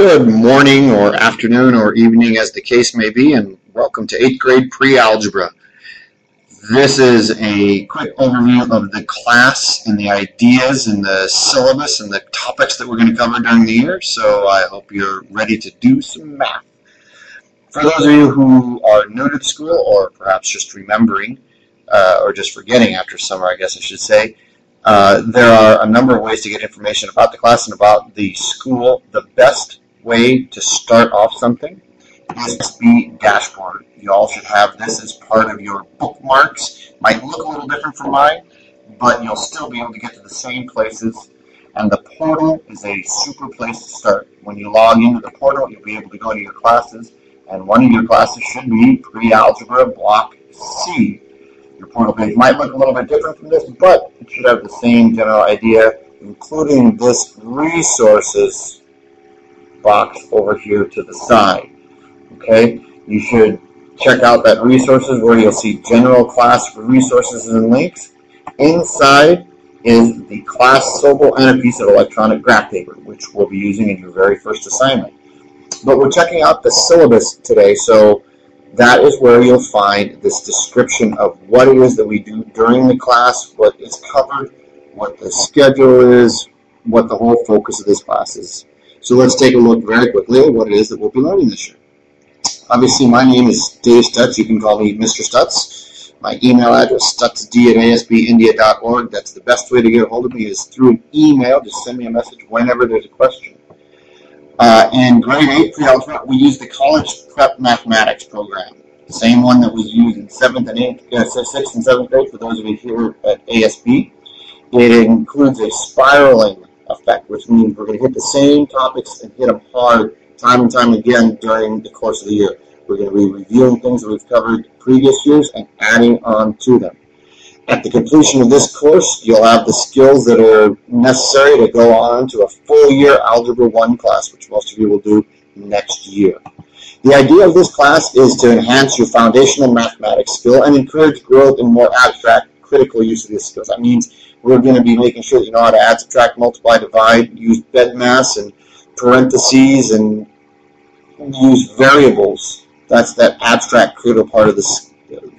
Good morning or afternoon or evening as the case may be and welcome to 8th grade pre-algebra. This is a quick overview of the class and the ideas and the syllabus and the topics that we're going to cover during the year so I hope you're ready to do some math. For those of you who are new to the school or perhaps just remembering uh, or just forgetting after summer I guess I should say, uh, there are a number of ways to get information about the class and about the school. The best way to start off something is the dashboard. You all should have this as part of your bookmarks. Might look a little different from mine, but you'll still be able to get to the same places. And the portal is a super place to start. When you log into the portal, you'll be able to go to your classes, and one of your classes should be pre-algebra block C. Your portal page might look a little bit different from this, but it should have the same general idea, including this resources box over here to the side. Okay, you should check out that resources where you'll see general class resources and links. Inside is the class syllable and a piece of electronic graph paper, which we'll be using in your very first assignment. But we're checking out the syllabus today, so that is where you'll find this description of what it is that we do during the class, what is covered, what the schedule is, what the whole focus of this class is. So let's take a look very quickly at what it is that we'll be learning this year. Obviously, my name is Dave Stutz. You can call me Mr. Stutz. My email address, stutzd at asbindia.org. That's the best way to get a hold of me is through an email. Just send me a message whenever there's a question. Uh, in grade 8 pre-algebra, we use the College Prep Mathematics program. The same one that was used in 7th and 8th, uh, 6th and 7th grade for those of you here at ASB. It includes a spiraling effect, which means we're going to hit the same topics and hit them hard time and time again during the course of the year. We're going to be reviewing things that we've covered previous years and adding on to them. At the completion of this course, you'll have the skills that are necessary to go on to a full year Algebra 1 class, which most of you will do next year. The idea of this class is to enhance your foundational mathematics skill and encourage growth in more abstract, critical use of these skills. That means we're going to be making sure that you know how to add, subtract, multiply, divide, use BEDMAS and parentheses, and use variables. That's that abstract critical part of the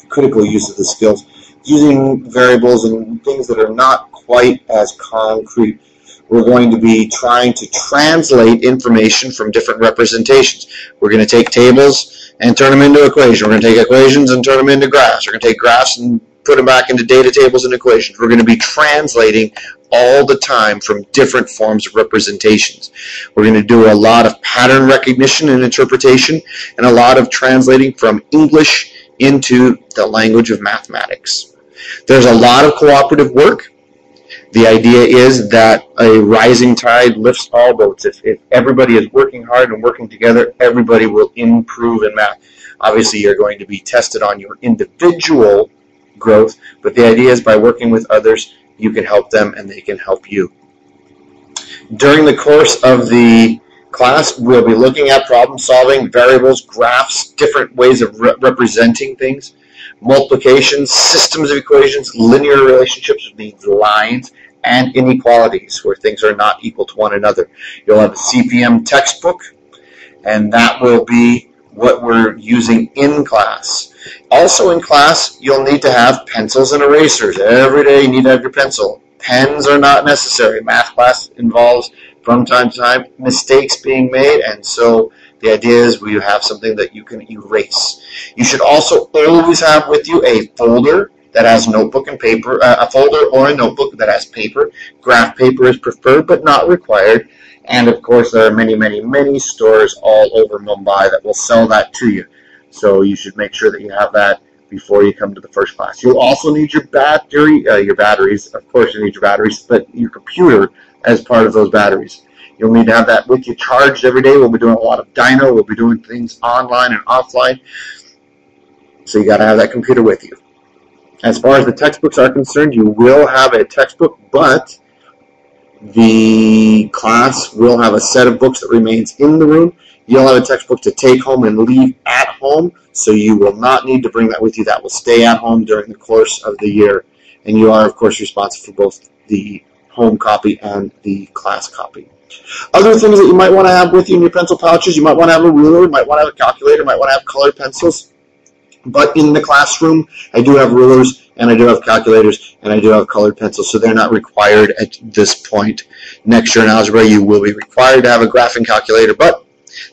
critical use of the skills using variables and things that are not quite as concrete. We're going to be trying to translate information from different representations. We're going to take tables and turn them into equations. We're going to take equations and turn them into graphs. We're going to take graphs and put them back into data tables and equations. We're going to be translating all the time from different forms of representations. We're going to do a lot of pattern recognition and interpretation and a lot of translating from English into the language of mathematics. There's a lot of cooperative work. The idea is that a rising tide lifts all boats. If, if everybody is working hard and working together, everybody will improve in math. Obviously, you're going to be tested on your individual growth, but the idea is by working with others, you can help them and they can help you. During the course of the class, we'll be looking at problem solving, variables, graphs, different ways of re representing things multiplication, systems of equations, linear relationships, means lines, and inequalities, where things are not equal to one another. You'll have a CP&M textbook, and that will be what we're using in class. Also in class, you'll need to have pencils and erasers. Every day you need to have your pencil. Pens are not necessary. Math class involves, from time to time, mistakes being made, and so the idea is we have something that you can erase. You should also always have with you a folder that has notebook and paper, uh, a folder or a notebook that has paper. Graph paper is preferred but not required. And of course, there are many, many, many stores all over Mumbai that will sell that to you. So you should make sure that you have that before you come to the first class. You'll also need your battery, uh, your batteries. Of course, you need your batteries, but your computer as part of those batteries. You'll need to have that with you charged every day. We'll be doing a lot of dyno. We'll be doing things online and offline. So you got to have that computer with you. As far as the textbooks are concerned, you will have a textbook, but the class will have a set of books that remains in the room. You'll have a textbook to take home and leave at home, so you will not need to bring that with you. That will stay at home during the course of the year. And you are, of course, responsible for both the home copy and the class copy. Other things that you might want to have with you in your pencil pouches, you might want to have a ruler, you might want to have a calculator, you might want to have colored pencils. But in the classroom, I do have rulers and I do have calculators and I do have colored pencils, so they're not required at this point. Next year in algebra, you will be required to have a graphing calculator, but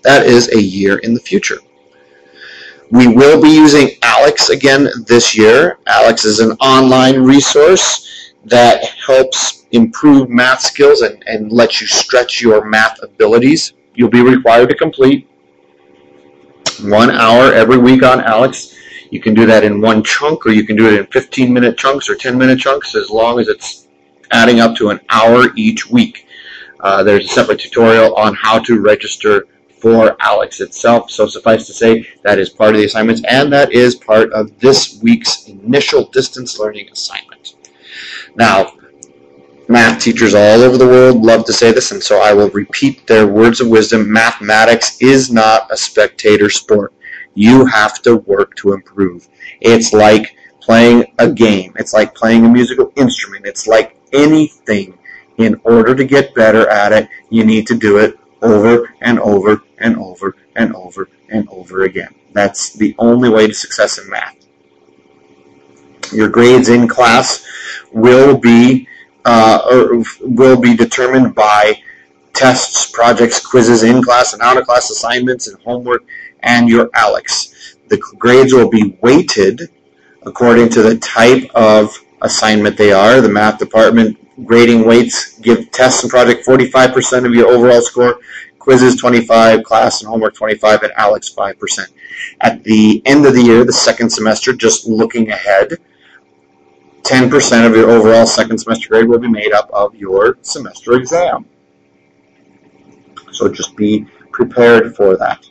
that is a year in the future. We will be using ALEKS again this year. ALEKS is an online resource that helps improve math skills and, and lets you stretch your math abilities. You'll be required to complete one hour every week on ALEKS. You can do that in one chunk or you can do it in 15 minute chunks or 10 minute chunks as long as it's adding up to an hour each week. Uh, there's a separate tutorial on how to register for ALEKS itself. So suffice to say, that is part of the assignments, and that is part of this week's initial distance learning assignment. Now, math teachers all over the world love to say this, and so I will repeat their words of wisdom. Mathematics is not a spectator sport. You have to work to improve. It's like playing a game. It's like playing a musical instrument. It's like anything. In order to get better at it, you need to do it over and over and over and over and over again. That's the only way to success in math. Your grades in class will be uh, will be determined by tests, projects, quizzes in class and out of class assignments and homework and your ALEKS. The grades will be weighted according to the type of assignment they are. The math department grading weights give tests and project 45% of your overall score, quizzes 25, class and homework 25, and ALEKS 5%. At the end of the year, the second semester, just looking ahead, 10% of your overall second semester grade will be made up of your semester exam. So just be prepared for that.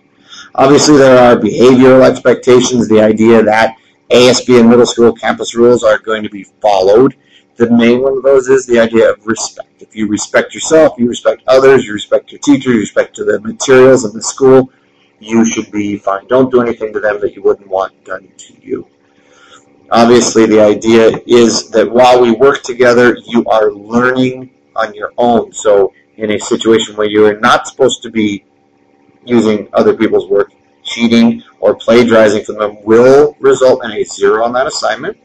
Obviously, there are behavioral expectations, the idea that ASB and middle school campus rules are going to be followed. The main one of those is the idea of respect. If you respect yourself, you respect others, you respect your teacher, you respect the materials in the school, you should be fine. Don't do anything to them that you wouldn't want done to you. Obviously, the idea is that while we work together, you are learning on your own. So, in a situation where you are not supposed to be using other people's work, cheating or plagiarizing from them will result in a zero on that assignment,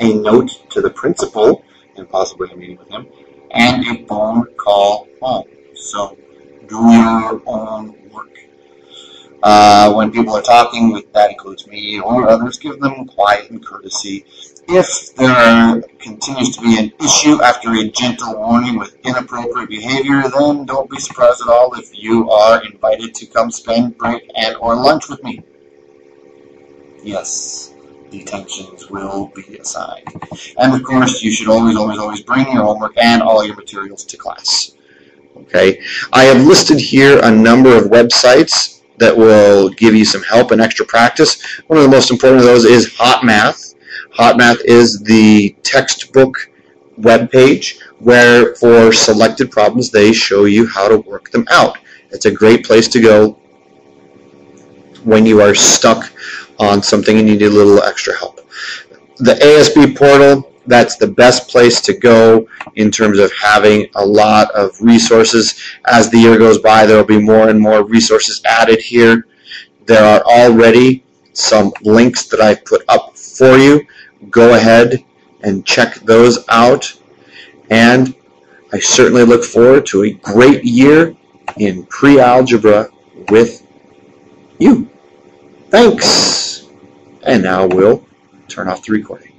a note to the principal, and possibly a meeting with him, and a phone call home. So do your own work. Uh, when people are talking, with that includes me or others, give them quiet and courtesy. If there continues to be an issue after a gentle warning with inappropriate behavior, then don't be surprised at all if you are invited to come spend break and or lunch with me. Yes, detentions will be assigned. And of course, you should always, always, always bring your homework and all your materials to class. Okay, I have listed here a number of websites that will give you some help and extra practice. One of the most important of those is HotMath. HotMath is the textbook web page where for selected problems they show you how to work them out. It's a great place to go when you are stuck on something and you need a little extra help. The ASB portal, that's the best place to go in terms of having a lot of resources. As the year goes by, there will be more and more resources added here. There are already some links that I've put up for you go ahead and check those out. And I certainly look forward to a great year in pre-algebra with you. Thanks. And now we'll turn off the recording.